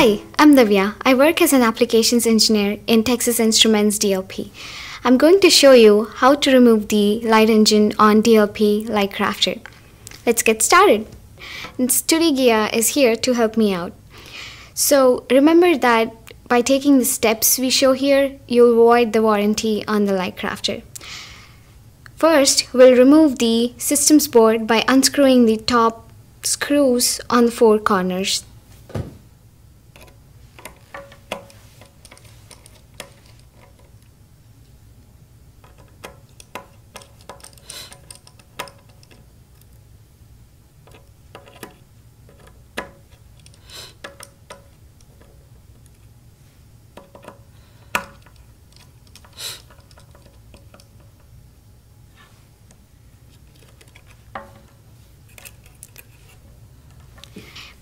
Hi, I'm Divya. I work as an applications engineer in Texas Instruments DLP. I'm going to show you how to remove the light engine on DLP LightCrafter. Let's get started. And StudiGear is here to help me out. So remember that by taking the steps we show here, you'll avoid the warranty on the LightCrafter. First, we'll remove the systems board by unscrewing the top screws on the four corners.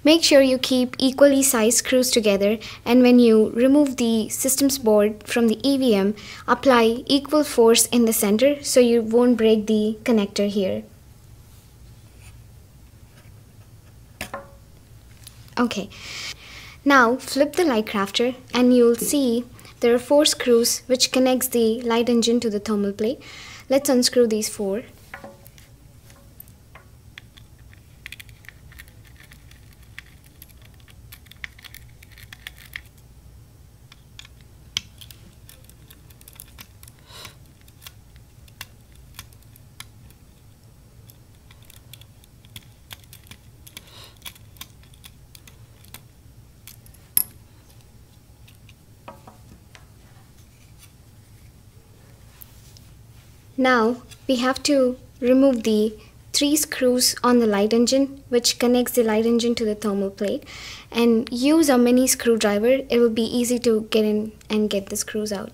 Make sure you keep equally sized screws together and when you remove the systems board from the EVM, apply equal force in the center so you won't break the connector here. Okay, now flip the LightCrafter and you'll see there are four screws which connects the light engine to the thermal plate. Let's unscrew these four. Now we have to remove the three screws on the light engine which connects the light engine to the thermal plate and use a mini screwdriver it will be easy to get in and get the screws out.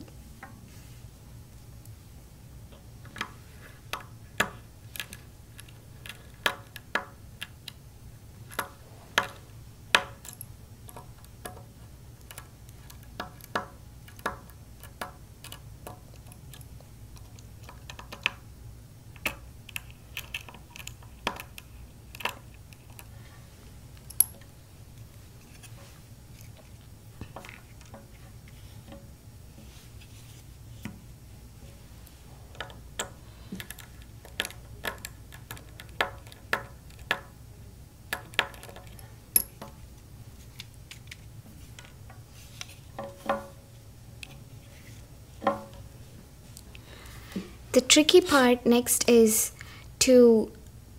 The tricky part next is to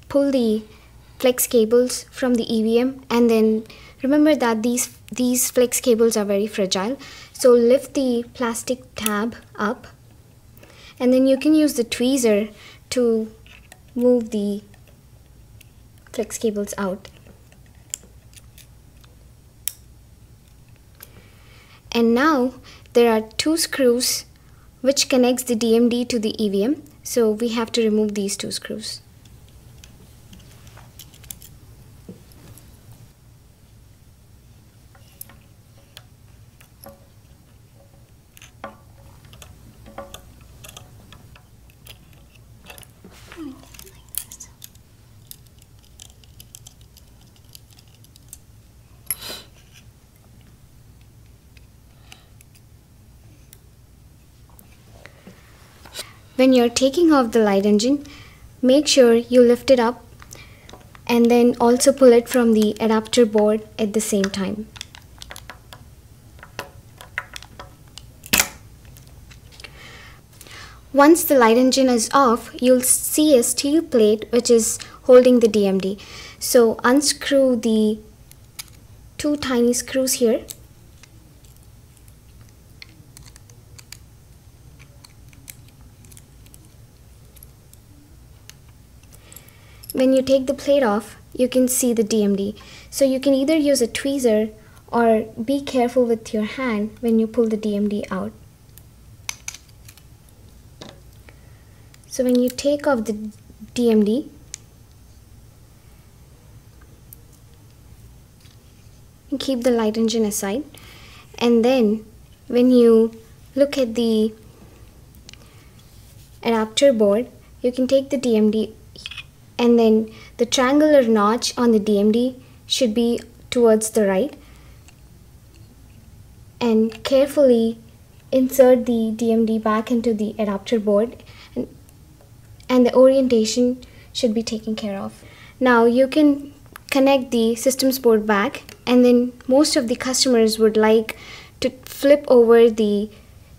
pull the flex cables from the EVM and then remember that these these flex cables are very fragile. So lift the plastic tab up and then you can use the tweezer to move the flex cables out. And now there are two screws which connects the DMD to the EVM. So we have to remove these two screws. When you're taking off the light engine, make sure you lift it up and then also pull it from the adapter board at the same time. Once the light engine is off, you'll see a steel plate which is holding the DMD. So unscrew the two tiny screws here when you take the plate off, you can see the DMD. So you can either use a tweezer or be careful with your hand when you pull the DMD out. So when you take off the DMD, keep the light engine aside and then when you look at the adapter board, you can take the DMD and then the triangular notch on the DMD should be towards the right and carefully insert the DMD back into the adapter board and, and the orientation should be taken care of. Now you can connect the systems board back and then most of the customers would like to flip over the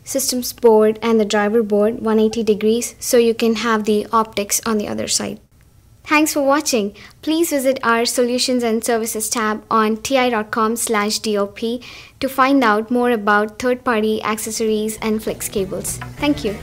systems board and the driver board 180 degrees so you can have the optics on the other side. Thanks for watching. Please visit our Solutions and Services tab on ti.com slash DLP to find out more about third-party accessories and flex cables. Thank you.